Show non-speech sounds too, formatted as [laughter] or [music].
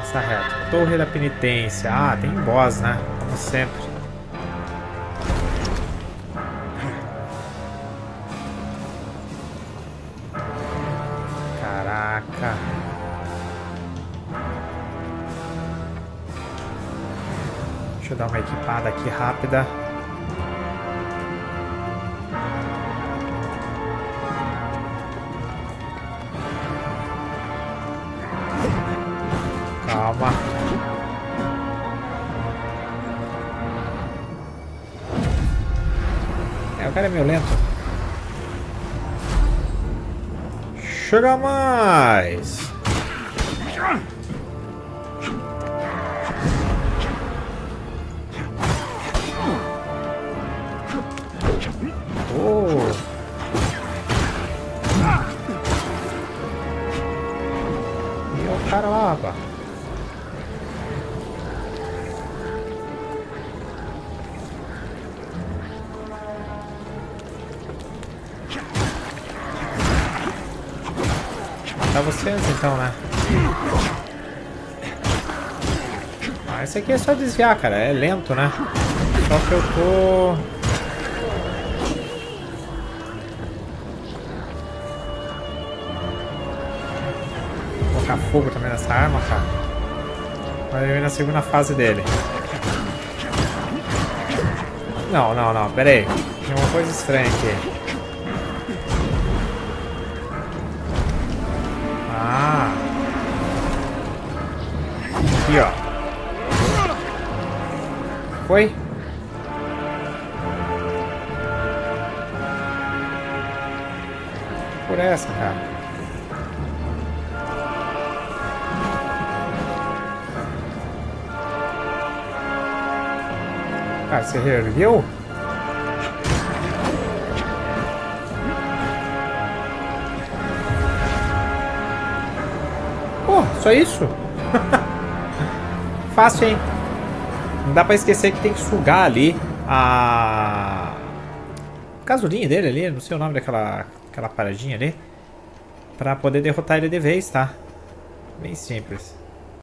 passar reto. Torre da Penitência. Ah, tem boss, né? Como sempre. Caraca. Deixa eu dar uma equipada aqui rápida. Calma. É, o cara é meio lento. Chega mais! Oh! O cara lá, rapaz. Matar você antes então, né? Ah, esse aqui é só desviar, cara. É lento, né? Só que eu tô... Colocar fogo também nessa arma, cara. Vai ver na segunda fase dele. Não, não, não. Pera aí. Tem uma coisa estranha aqui. Aqui, ó. Foi? Por essa, cara. Cara, você reergueu? Pô, só isso? [laughs] Fácil, hein? Não dá pra esquecer que tem que sugar ali a... Gasolina dele ali, não sei o nome daquela aquela paradinha ali. Pra poder derrotar ele de vez, tá? Bem simples.